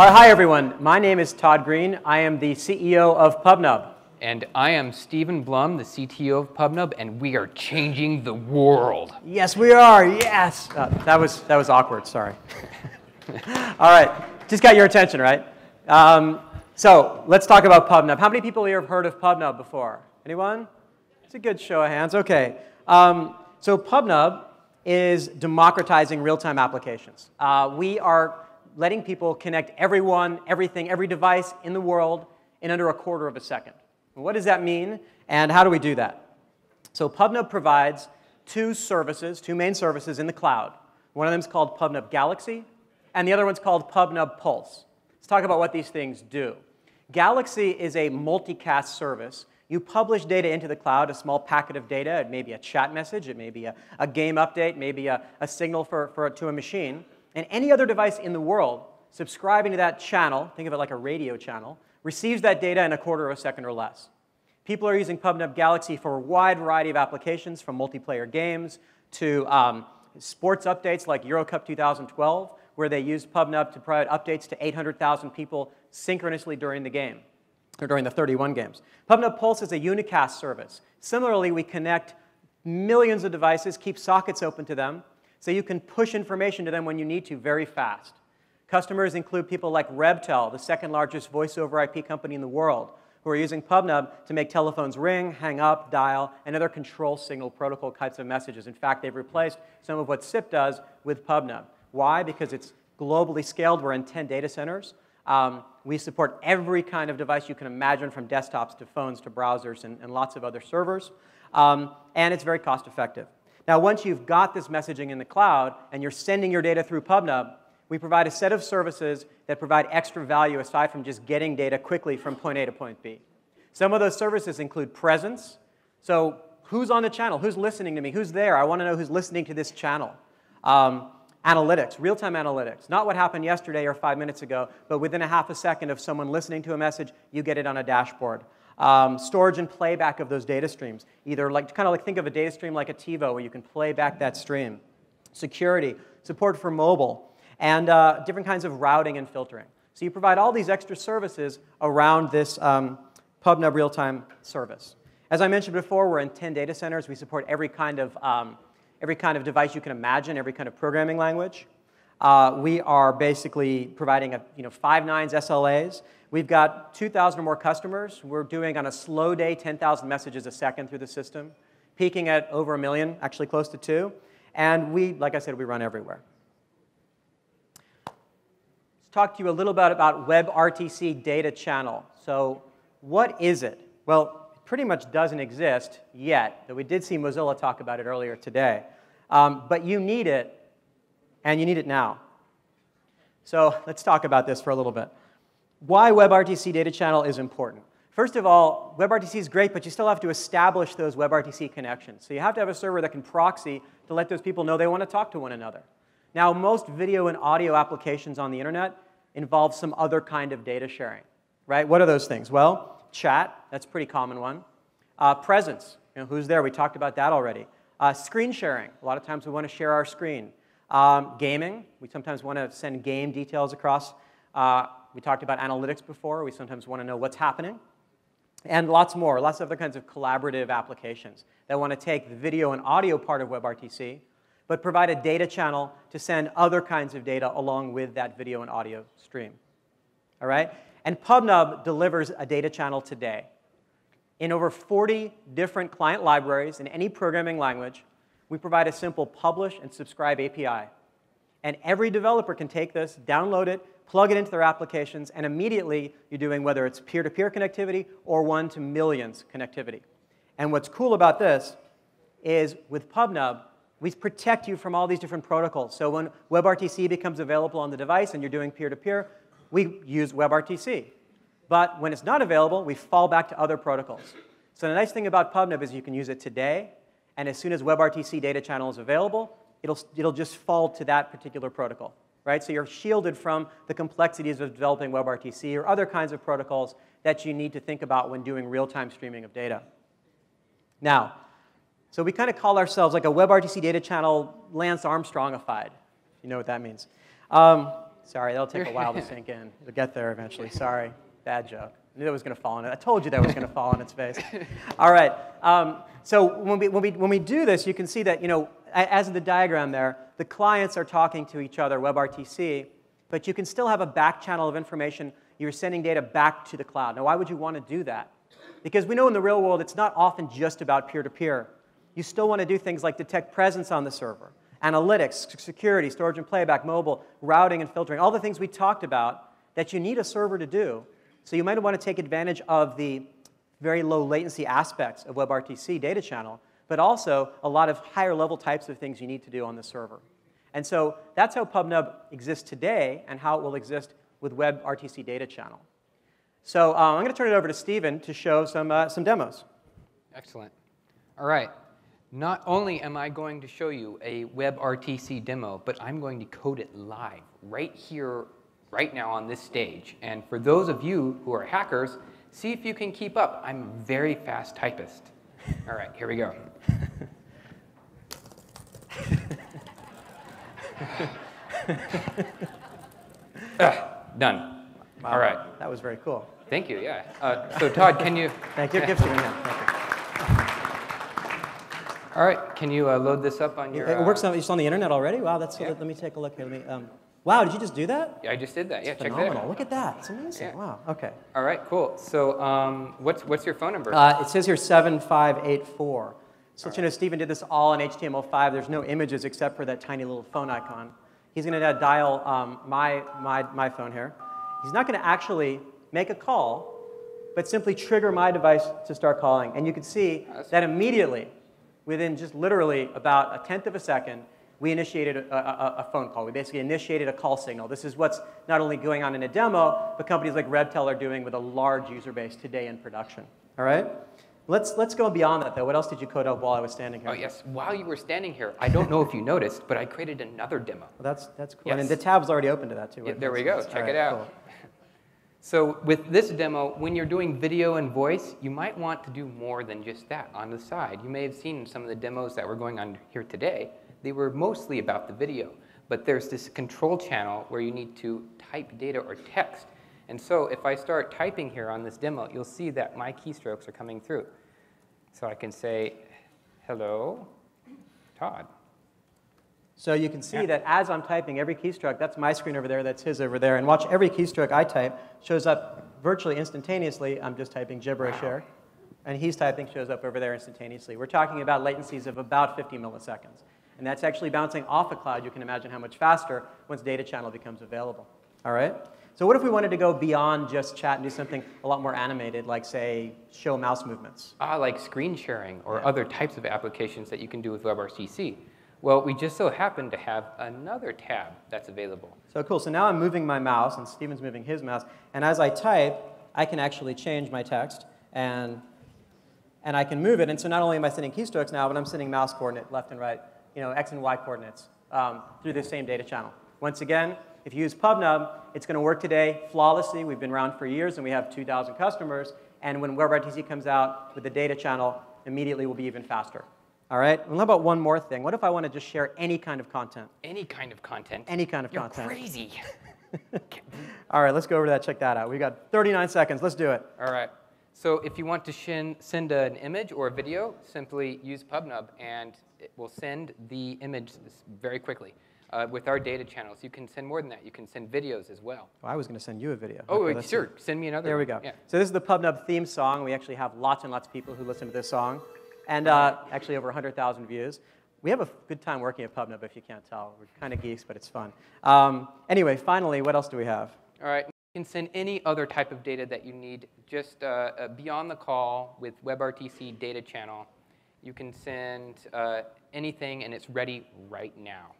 All right, hi everyone. My name is Todd Green. I am the CEO of PubNub. And I am Stephen Blum, the CTO of PubNub, and we are changing the world. Yes, we are. Yes. Uh, that was that was awkward. Sorry. All right, just got your attention, right? Um, so let's talk about PubNub. How many people here have heard of PubNub before? Anyone? It's a good show of hands. Okay. Um, so PubNub is democratizing real-time applications. Uh, we are letting people connect everyone, everything, every device in the world in under a quarter of a second. What does that mean, and how do we do that? So PubNub provides two services, two main services in the cloud. One of them is called PubNub Galaxy, and the other one's called PubNub Pulse. Let's talk about what these things do. Galaxy is a multicast service. You publish data into the cloud, a small packet of data. It may be a chat message, it may be a, a game update, maybe a, a signal for, for, to a machine. And any other device in the world subscribing to that channel, think of it like a radio channel, receives that data in a quarter of a second or less. People are using PubNub Galaxy for a wide variety of applications, from multiplayer games to um, sports updates like Euro Cup 2012, where they used PubNub to provide updates to 800,000 people synchronously during the game, or during the 31 games. PubNub Pulse is a unicast service. Similarly, we connect millions of devices, keep sockets open to them, so you can push information to them when you need to very fast. Customers include people like Rebtel, the second largest voice over IP company in the world, who are using PubNub to make telephones ring, hang up, dial, and other control signal protocol types of messages. In fact, they've replaced some of what SIP does with PubNub. Why? Because it's globally scaled. We're in 10 data centers. Um, we support every kind of device you can imagine, from desktops to phones to browsers and, and lots of other servers. Um, and it's very cost effective. Now, once you've got this messaging in the cloud and you're sending your data through PubNub, we provide a set of services that provide extra value aside from just getting data quickly from point A to point B. Some of those services include presence. So who's on the channel? Who's listening to me? Who's there? I want to know who's listening to this channel. Um, analytics, real-time analytics. Not what happened yesterday or five minutes ago, but within a half a second of someone listening to a message, you get it on a dashboard. Um, storage and playback of those data streams. Either like, kind of like think of a data stream like a TiVo where you can play back that stream. Security, support for mobile, and uh, different kinds of routing and filtering. So you provide all these extra services around this um, PubNub real-time service. As I mentioned before, we're in 10 data centers. We support every kind of, um, every kind of device you can imagine, every kind of programming language. Uh, we are basically providing a, you know, five nines SLAs. We've got 2,000 or more customers. We're doing on a slow day 10,000 messages a second through the system, peaking at over a million, actually close to two. And we, like I said, we run everywhere. Let's talk to you a little bit about WebRTC Data Channel. So what is it? Well, it pretty much doesn't exist yet, though we did see Mozilla talk about it earlier today. Um, but you need it and you need it now. So let's talk about this for a little bit. Why WebRTC Data Channel is important. First of all, WebRTC is great, but you still have to establish those WebRTC connections. So you have to have a server that can proxy to let those people know they want to talk to one another. Now, most video and audio applications on the internet involve some other kind of data sharing, right? What are those things? Well, chat, that's a pretty common one. Uh, presence, you know, who's there? We talked about that already. Uh, screen sharing, a lot of times we want to share our screen. Um, gaming, we sometimes want to send game details across. Uh, we talked about analytics before. We sometimes want to know what's happening. And lots more, lots of other kinds of collaborative applications that want to take the video and audio part of WebRTC, but provide a data channel to send other kinds of data along with that video and audio stream. All right? And PubNub delivers a data channel today in over 40 different client libraries in any programming language we provide a simple publish and subscribe API. And every developer can take this, download it, plug it into their applications, and immediately you're doing whether it's peer-to-peer -peer connectivity or one-to-millions connectivity. And what's cool about this is with PubNub, we protect you from all these different protocols. So when WebRTC becomes available on the device and you're doing peer-to-peer, -peer, we use WebRTC. But when it's not available, we fall back to other protocols. So the nice thing about PubNub is you can use it today and as soon as WebRTC data channel is available, it'll, it'll just fall to that particular protocol, right? So you're shielded from the complexities of developing WebRTC or other kinds of protocols that you need to think about when doing real-time streaming of data. Now, so we kind of call ourselves like a WebRTC data channel Lance Armstrongified. You know what that means. Um, Sorry, that'll take a while to sink in. It'll get there eventually. Sorry, bad joke. I knew that was going to fall on it. I told you that was going to fall on its face. All right. Um, so when we, when, we, when we do this, you can see that, you know, as in the diagram there, the clients are talking to each other, WebRTC, but you can still have a back channel of information. You're sending data back to the cloud. Now, why would you want to do that? Because we know in the real world, it's not often just about peer-to-peer. -peer. You still want to do things like detect presence on the server, analytics, security, storage and playback, mobile, routing and filtering, all the things we talked about that you need a server to do. So you might want to take advantage of the very low latency aspects of WebRTC data channel, but also a lot of higher level types of things you need to do on the server. And so that's how PubNub exists today and how it will exist with WebRTC data channel. So um, I'm going to turn it over to Stephen to show some, uh, some demos. Excellent. All right. Not only am I going to show you a WebRTC demo, but I'm going to code it live right here, right now on this stage. And for those of you who are hackers, see if you can keep up. I'm a very fast typist. All right, here we go. uh, done. Wow. All right. That was very cool. Thank you, yeah. Uh, so Todd, can you? Thank you. Give Thank. All right, can you uh, load this up on your? It works on, it's on the internet already. Wow, that's. Yeah. Let, let, me take a look here. Let me. Um, wow, did you just do that? Yeah, I just did that. Yeah, check that out. Look at that. It's amazing. Yeah. Wow. Okay. All right, cool. So, um, what's what's your phone number? Uh, it says here seven five eight four. So right. you know, Stephen did this all in HTML5. There's no images except for that tiny little phone icon. He's going to dial um, my, my, my phone here. He's not going to actually make a call, but simply trigger my device to start calling. And you can see that immediately within just literally about a tenth of a second, we initiated a, a, a, phone call. We basically initiated a call signal. This is what's not only going on in a demo, but companies like Rebtel are doing with a large user base today in production. All right? Let's, let's go beyond that, though. What else did you code up while I was standing here? Oh, yes. While you were standing here, I don't know if you noticed, but I created another demo. Well, that's, that's cool. Yes. And the tab's already open to that, too. Yeah, there we go. Check right, it out. Cool. So with this demo, when you're doing video and voice, you might want to do more than just that on the side. You may have seen some of the demos that were going on here today. They were mostly about the video. But there's this control channel where you need to type data or text. And so if I start typing here on this demo, you'll see that my keystrokes are coming through. So I can say, hello, Todd. So you can see yeah. that as I'm typing every keystroke, that's my screen over there, that's his over there, and watch every keystroke I type shows up virtually instantaneously. I'm just typing gibberish wow. here, and he's typing shows up over there instantaneously. We're talking about latencies of about 50 milliseconds. And that's actually bouncing off a cloud. You can imagine how much faster once data channel becomes available. All right? So what if we wanted to go beyond just chat and do something a lot more animated, like, say, show mouse movements? Ah, like screen sharing or yeah. other types of applications that you can do with WebRTC. Well, we just so happen to have another tab that's available. So cool. So now I'm moving my mouse, and Stephen's moving his mouse. And as I type, I can actually change my text, and, and I can move it. And so not only am I sending keystrokes now, but I'm sending mouse coordinate left and right, you know, x and y coordinates um, through the same data channel. Once again, if you use PubNub, it's going to work today flawlessly. We've been around for years, and we have 2,000 customers. And when WebRTC comes out with the data channel, immediately will be even faster. All right? And how about one more thing? What if I want to just share any kind of content? Any kind of content? Any kind of You're content. crazy. All right, let's go over to that. Check that out. We've got 39 seconds. Let's do it. All right. So if you want to send an image or a video, simply use PubNub, and it will send the image very quickly. Uh, with our data channels, you can send more than that. You can send videos as well. well I was going to send you a video. Oh, okay, sure. Send me another. There we go. Yeah. So this is the PubNub theme song. We actually have lots and lots of people who listen to this song and uh, actually over 100,000 views. We have a good time working at PubNub, if you can't tell. We're kind of geeks, but it's fun. Um, anyway, finally, what else do we have? All right. Can send any other type of data that you need just uh, uh, beyond the call with WebRTC data channel. You can send uh, anything, and it's ready right now.